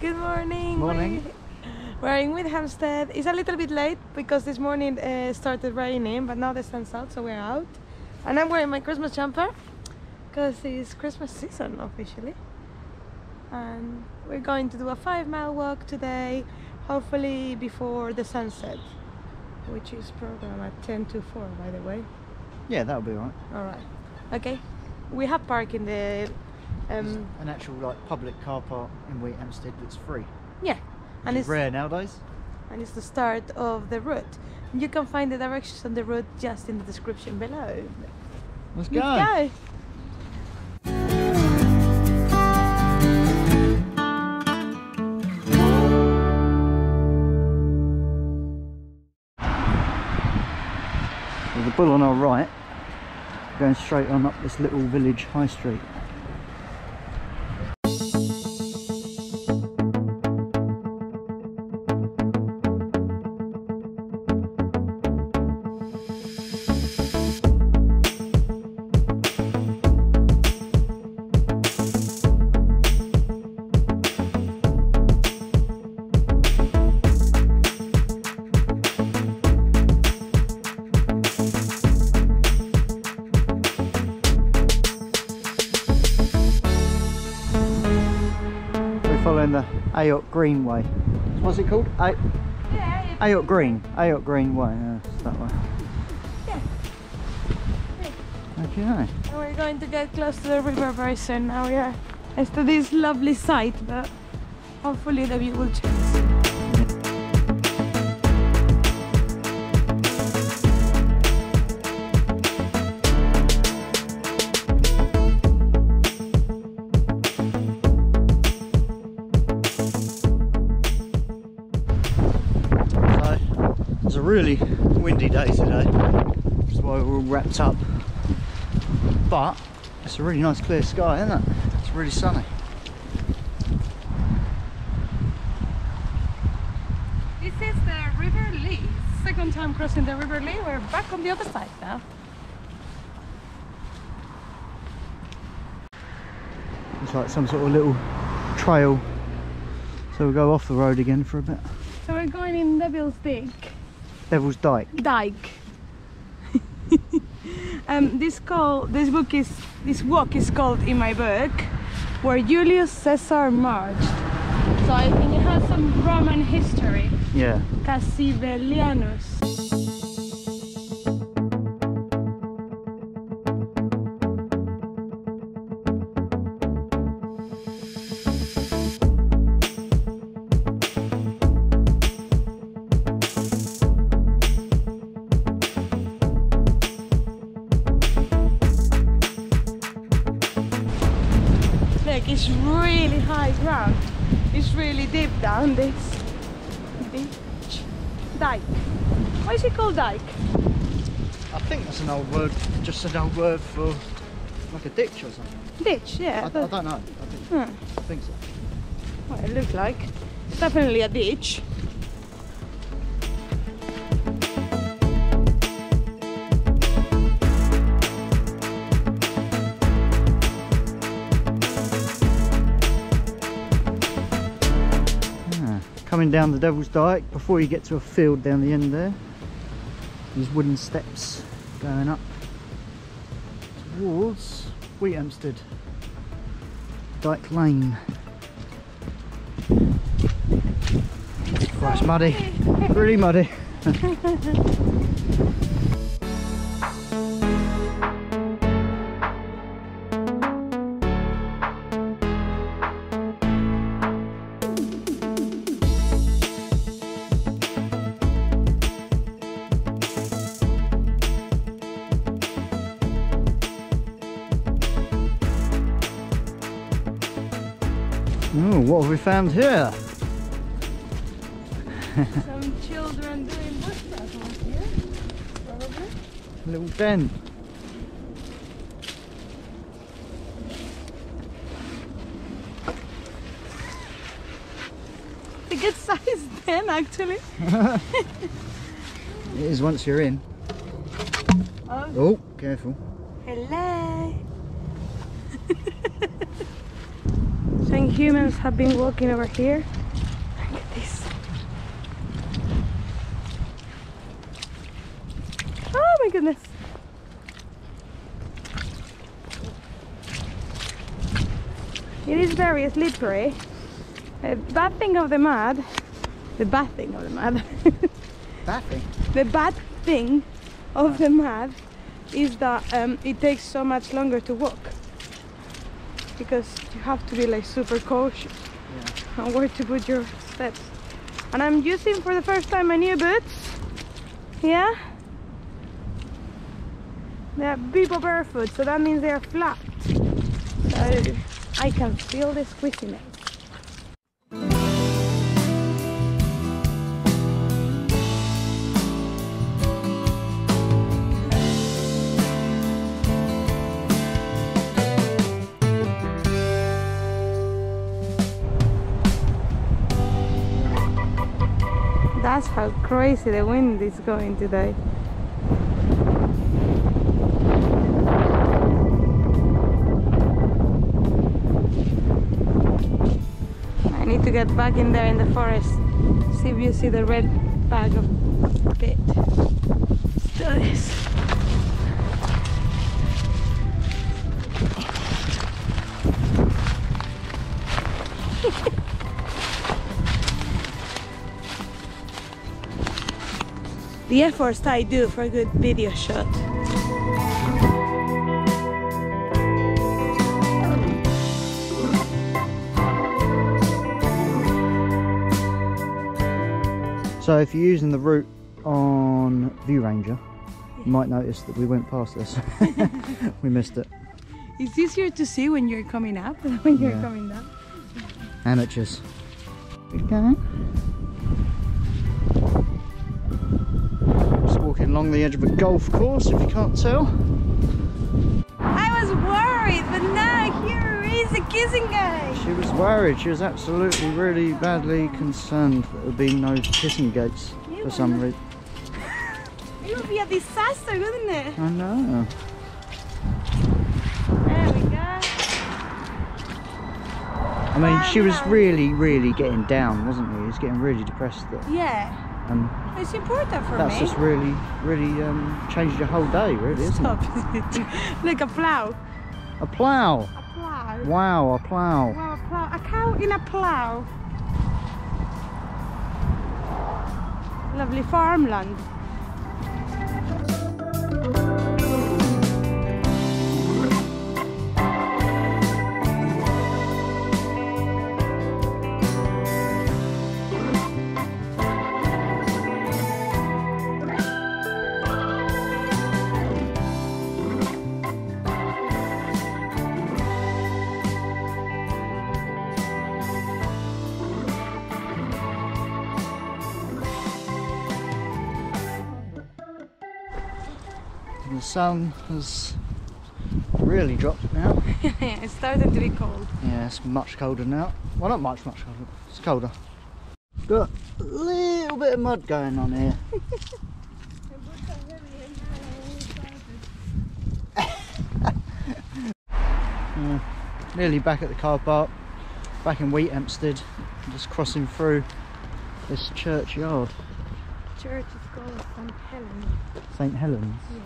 Good morning. Morning. We're in Wheathampstead. It's a little bit late because this morning uh, started raining, but now the sun's out, so we're out. And I'm wearing my Christmas jumper because it's Christmas season officially. And we're going to do a five mile walk today, hopefully before the sunset, which is programmed at 10 to 4, by the way. Yeah, that'll be alright. All right. Okay. We have park in the. Um, An actual like public car park in Wheathampstead that's free. yeah. And it's rare nowadays. and it's the start of the route. You can find the directions on the route just in the description below. Let's go. Let's go. There's a bull on our right, going straight on up this little village high street. Ayot Greenway. What's it called? A- Yeah. Ayot Green. Ayot Greenway. Yeah, it's that way. Yeah. Okay. And we're going to get close to the river very soon. Now we are. It's to this lovely site, but hopefully the view will change. Really windy day today, which is why we're all wrapped up. But it's a really nice clear sky, isn't it? It's really sunny. This is the River Lee. Second time crossing the River Lee. We're back on the other side now. It's like some sort of little trail. So we'll go off the road again for a bit. So we're going in Devil's Dyke. Devil's Dyke. Dyke. um, this call, this book is, this walk is called in my book, where Julius Caesar marched. So I think it has some Roman history. Yeah. Cassivellaunus. It's really high ground. It's really deep down this ditch. Dike. Why is it called dike? I think that's an old word, just an old word for like a ditch or something. Ditch, yeah. I, I don't know. I think, Hmm. I think so. What it looks like. It's definitely a ditch. Coming down the Devil's Dyke before you get to a field down the end there. These wooden steps going up towards Wheathampstead Dyke Lane. It's muddy, really muddy. what have we found here? Some children doing bush here. Probably. A little den. A good sized den actually. It is once you're in. Oh, Oh, careful. hello. Some humans have been walking over here. Look at this. Oh my goodness. It is very slippery. The bad thing of the mud, the bad thing of the mud, Baffing. the bad thing of the mud is that um, it takes so much longer to walk because you have to be like super cautious Yeah. on where to put your steps. And I'm using for the first time my new boots. Yeah. They are Vivobarefoot, so that means they are flat. So I can feel the squishiness. That's how crazy the wind is going today. I need to get back in there in the forest. See if you see the red bag of bit. This. The efforts I do for a good video shot. So if you're using the route on ViewRanger, you might notice that we went past this. we missed it. It's easier to see when you're coming up than when you're coming down. Amateurs. Okay. Just walking along the edge of a golf course, if you can't tell. I was worried, but now here is a kissing guy. She was worried. She was absolutely, really badly concerned that there would be no kissing gates Yeah, for some reason. It would be a disaster, wouldn't it? I know. There we go. I mean, she was really, really getting down, wasn't he? He was getting really depressed. That, Yeah, and it's important for that's me. just really, really um, changed your whole day, really, isn't Stop. it? like a plow. A plough. A plow. Wow, a plough. Wow, a plow. A cow in a plow. Lovely farmland. The sun has really dropped now. it's starting to be cold. Yeah, it's much colder now. Well, not much, much colder. It's colder. Got a little bit of mud going on here. Yeah, uh, nearly back at the car park, back in Wheathampstead, just crossing through this churchyard, Church is called St. Helen. St Helens. Yeah.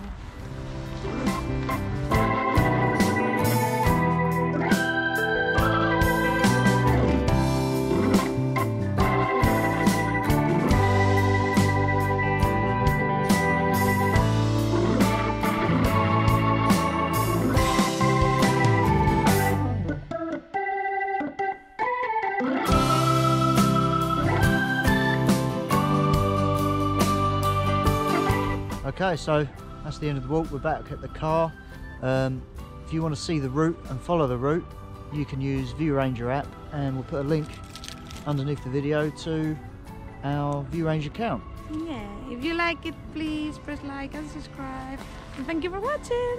Okay, so that's the end of the walk. We're back at the car. Um, if you want to see the route and follow the route, you can use ViewRanger app, and we'll put a link underneath the video to our ViewRanger account. Yeah, if you like it, please press like and subscribe. And thank you for watching.